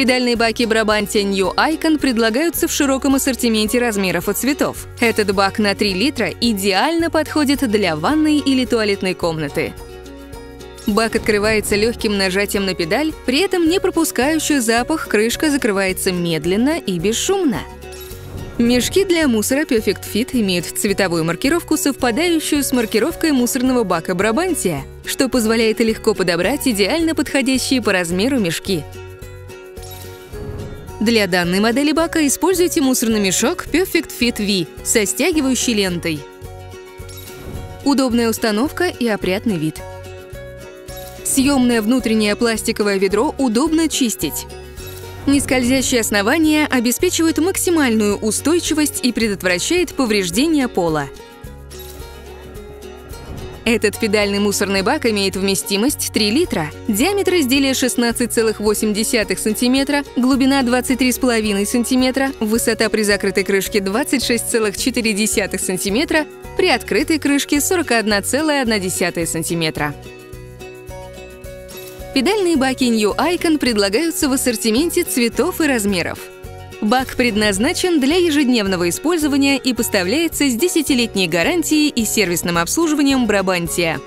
Педальные баки Brabantia New Icon предлагаются в широком ассортименте размеров и цветов. Этот бак на 3 литра идеально подходит для ванной или туалетной комнаты. Бак открывается легким нажатием на педаль, при этом не пропускающий запах крышка закрывается медленно и бесшумно. Мешки для мусора Perfect Fit имеют цветовую маркировку, совпадающую с маркировкой мусорного бака Брабантия, что позволяет легко подобрать идеально подходящие по размеру мешки. Для данной модели бака используйте мусорный мешок Perfect Fit V со стягивающей лентой. Удобная установка и опрятный вид. Съемное внутреннее пластиковое ведро удобно чистить. Нескользящее основание обеспечивает максимальную устойчивость и предотвращает повреждение пола. Этот педальный мусорный бак имеет вместимость 3 литра, диаметр изделия 16,8 см, глубина 23,5 см, высота при закрытой крышке 26,4 см, при открытой крышке 41,1 см. Педальные баки New Icon предлагаются в ассортименте цветов и размеров. Бак предназначен для ежедневного использования и поставляется с 10-летней гарантией и сервисным обслуживанием Брабантия.